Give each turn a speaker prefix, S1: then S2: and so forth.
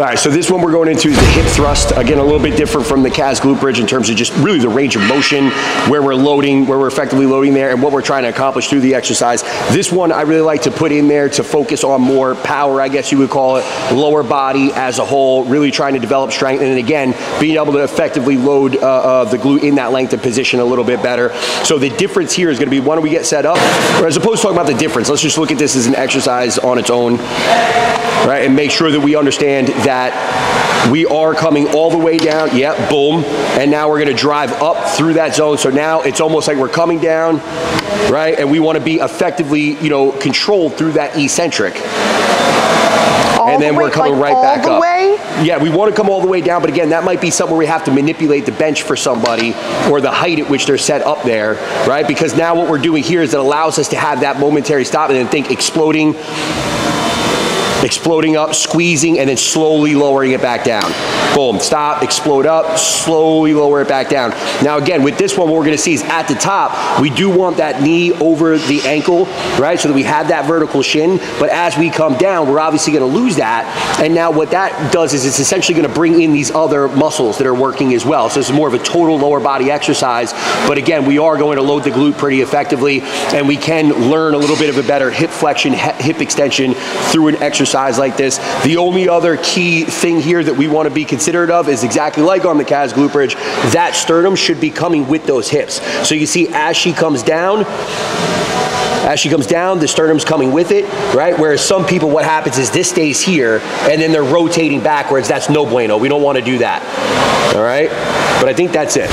S1: All right, so this one we're going into is the hip thrust. Again, a little bit different from the KAS glute bridge in terms of just really the range of motion, where we're loading, where we're effectively loading there, and what we're trying to accomplish through the exercise. This one I really like to put in there to focus on more power, I guess you would call it, lower body as a whole, really trying to develop strength, and again, being able to effectively load uh, uh, the glute in that length of position a little bit better. So the difference here is gonna be, one, we get set up, as opposed to talking about the difference, let's just look at this as an exercise on its own, right, and make sure that we understand that we are coming all the way down. Yep, boom. And now we're gonna drive up through that zone. So now it's almost like we're coming down, right? And we wanna be effectively, you know, controlled through that eccentric.
S2: All
S1: and then
S2: the
S1: we're coming
S2: like
S1: right back up.
S2: way?
S1: Yeah, we want to come all the way down, but again, that might be something where we have to manipulate the bench for somebody or the height at which they're set up there, right? Because now what we're doing here is it allows us to have that momentary stop and then think exploding, exploding up, squeezing, and then slowly lowering it back down. Boom, stop, explode up, slowly lower it back down. Now again, with this one, what we're gonna see is at the top, we do want that knee over the ankle, right? So that we have that vertical shin, but as we come down, we're obviously gonna lose that. And now what that does is it's essentially gonna bring in these other muscles that are working as well. So this is more of a total lower body exercise, but again, we are going to load the glute pretty effectively, and we can learn a little bit of a better hip flexion, hip extension through an exercise like this. The only other key thing here that we want to be considerate of is exactly like on the KAS glute bridge, that sternum should be coming with those hips. So you see as she comes down, as she comes down, the sternum's coming with it, right? Whereas some people, what happens is this stays here, and then they're rotating backwards. That's no bueno. We don't want to do that, all right? But I think that's it.